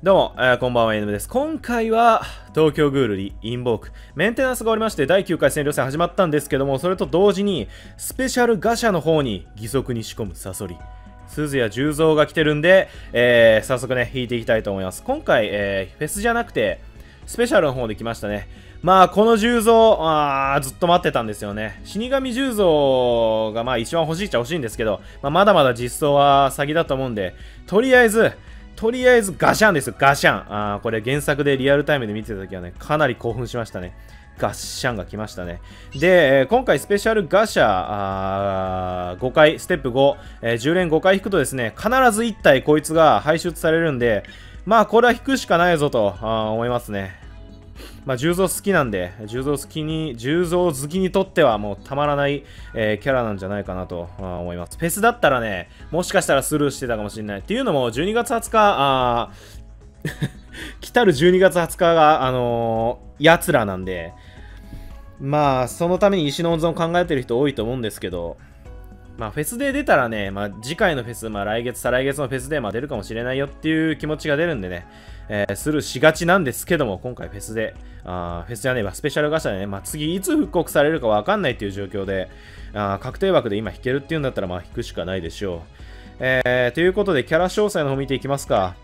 どうも、えーこんばんは、NM です。今回は、東京グールリインボーク。メンテナンスが終わりまして、第9回占領戦始まったんですけども、それと同時に、スペシャルガシャの方に、義足に仕込むサソリ。鈴や重蔵が来てるんで、えー早速ね、引いていきたいと思います。今回、えーフェスじゃなくて、スペシャルの方で来ましたね。まあ、この重蔵、あずっと待ってたんですよね。死神重蔵が、まあ、一番欲しいっちゃ欲しいんですけど、まあ、まだまだ実装は先だと思うんで、とりあえず、とりあえずガシャンですよ、ガシャン。あーこれ原作でリアルタイムで見てた時はね、かなり興奮しましたね。ガッシャンが来ましたね。で、今回スペシャルガシャ5回、ステップ5、えー10連5回引くとですね、必ず1体こいつが排出されるんで、まあこれは引くしかないぞと思いますね。まあ、重蔵好きなんで、重蔵好きに、重蔵好きにとってはもうたまらない、えーキャラなんじゃないかなと思います。フェスだったらね、もしかしたらスルーしてたかもしれない。っていうのも、12月20日、あ 来たる12月20日が、あのー、奴らなんで、まあ、そのために石の温存を考えてる人多いと思うんですけど、まあ、フェスで出たらね、まあ、次回のフェス、まあ、来月、再来月のフェスで、まあ、出るかもしれないよっていう気持ちが出るんでね、えースルーしがちなんですけども、今回フェスで、あフェスじゃねえば、スペシャルガチャでね、まあ、次いつ復刻されるかわかんないっていう状況で、あ確定枠で今弾けるっていうんだったら、まあ、引くしかないでしょう。えーということで、キャラ詳細の方見ていきますか。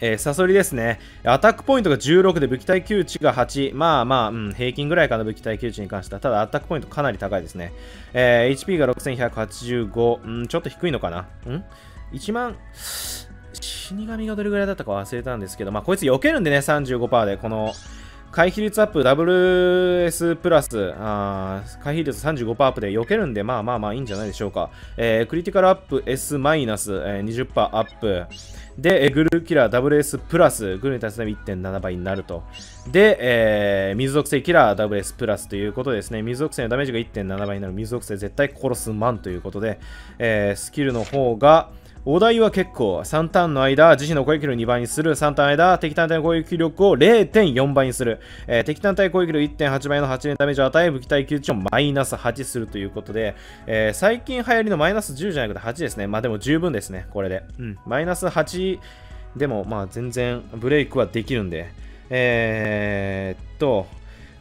えーサソリですね。アタックポイントが16で武器耐久値が8。まあまあ、うん、平均ぐらいかな、武器耐久値に関しては。ただ、アタックポイントかなり高いですね。えー HP が6185。うん、ちょっと低いのかな。うん ?1 万、死神がどれぐらいだったか忘れたんですけど、まあ、こいつ避けるんでね、35%で。この、回避率アップ WS プラス、あ回避率35%アップで避けるんで、まあまあまあいいんじゃないでしょうか。えークリティカルアップ S マイナス、えー、20%アップ。で、グルーキラー WS プラス、グルに対する1.7倍になると。で、えー水属性キラー WS プラスということでですね、水属性のダメージが1.7倍になる水属性絶対殺すマンということで、えースキルの方が、お題は結構、3ターンの間、自身の攻撃力2倍にする、3ターン間、敵単体の攻撃力を0.4倍にする、えー敵単体攻撃力1.8倍の8連ダメージを与え、武器耐久値をマイナス8するということで、えー最近流行りのマイナス10じゃなくて8ですね。まあでも十分ですね、これで。うん、マイナス8でも、まあ全然ブレイクはできるんで、えー、っと、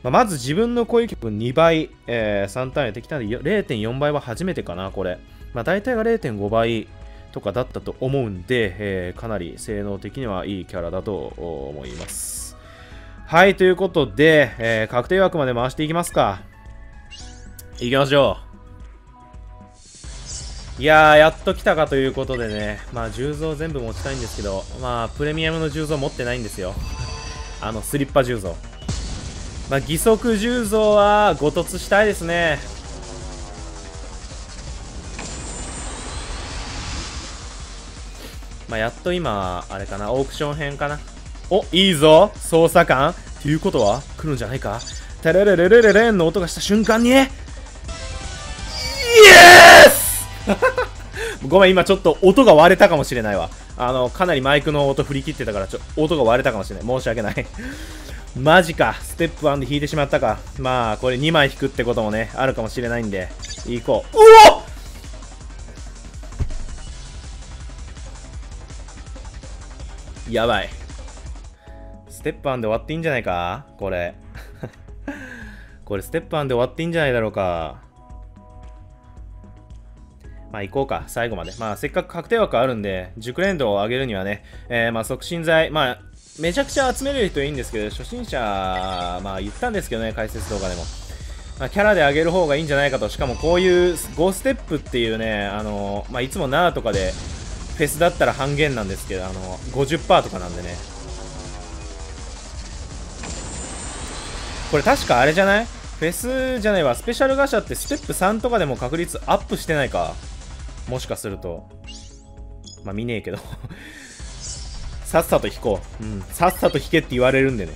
まあまず自分の攻撃力2倍、えー3ターンで敵単体0.4倍は初めてかな、これ。まあ大体が0.5倍とかだったと思うんで、えーかなり性能的にはいいキャラだと思います。はい、ということで、えー確定枠まで回していきますか。いきましょう。いやー、やっと来たかということでね、まあ、重蔵全部持ちたいんですけど、まあ、プレミアムの重蔵持ってないんですよ。あの、スリッパ重蔵。まあ、義足重蔵は、ご突したいですね。まあ、やっと今、あれかな、オークション編かな。お、いいぞ捜査官っていうことは来るんじゃないかテレレレレレレンの音がした瞬間にイエス ごめん、今ちょっと音が割れたかもしれないわ。あの、かなりマイクの音振り切ってたから、ちょ、音が割れたかもしれない。申し訳ない。マジか。ステップ1で弾いてしまったか。まあ、これ2枚弾くってこともね、あるかもしれないんで、行こう。うおやばい。ステップ1で終わっていいんじゃないか？これ。これステップ1で終わっていいんじゃないだろうか？まあ行こうか、最後まで。まあせっかく確定枠あるんで、熟練度を上げるにはね、えー、まあ促進剤、まあめちゃくちゃ集める人いいんですけど、初心者、まあ言ったんですけどね、解説動画でも。まあ、キャラで上げる方がいいんじゃないかと、しかもこういう5ステップっていうね、あのまあいつも7とかで、フェスだったら半減なんですけど、あの50%とかなんでね。これ確かあれじゃない？フェスじゃないわ、スペシャルガシャってステップ3とかでも確率アップしてないかもしかすると。まあ見ねえけど。さっさと引こう。うん。さっさと引けって言われるんでね。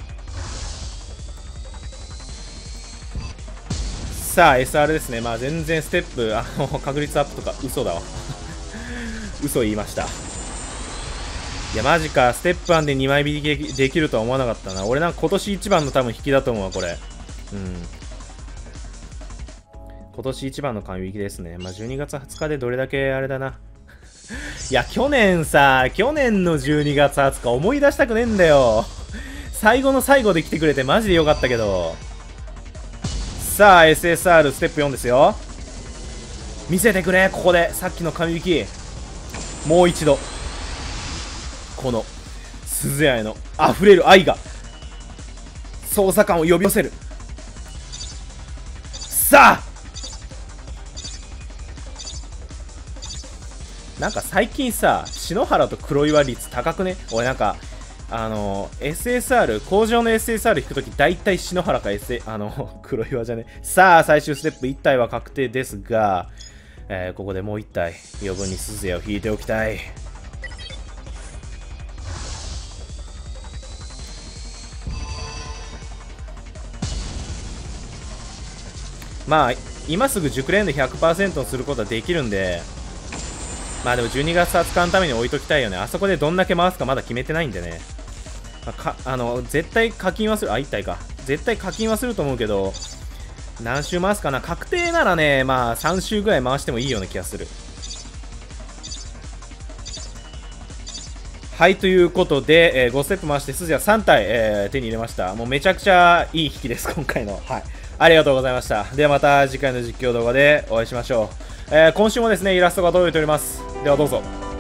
さあ、SR ですね。まあ全然ステップ、あの、確率アップとか嘘だわ。嘘言いました。いや、マジか。ステップ1で2枚引きできるとは思わなかったな。俺なんか今年一番の多分引きだと思うわ、これ。うん。今年一番の完引きですね。まあ、12月20日でどれだけあれだな。いや、去年さ、去年の12月20日思い出したくねえんだよ。最後の最後で来てくれてマジでよかったけど。さあ、SSR ステップ4ですよ。見せてくれ、ここで。さっきの神引き。もう一度。この、鈴屋への溢れる愛が、捜査官を呼び寄せる。さあなんか最近さ、篠原と黒岩率高くね？俺なんか、あの、SSR、工場の SSR 引くとき、大体篠原か S、あの、黒岩じゃね？さあ、最終ステップ1体は確定ですが、えー、ここでもう1体、余分に鈴矢を引いておきたい。まあ、今すぐ熟練で100%にすることはできるんで、まあでも12月20日のために置いときたいよね。あそこでどんだけ回すかまだ決めてないんでね。あ、かあの、絶対課金はする。あ、1体か。絶対課金はすると思うけど、何周回すかな？確定ならね、まあ3周ぐらい回してもいいような気がする。はい、ということで、えー、5ステップ回して、筋は3体、えー、手に入れました。もうめちゃくちゃいい引きです、今回の。はい。ありがとうございました。ではまた次回の実況動画でお会いしましょう。えー、今週もですね、イラストが届いております。ではどうぞ。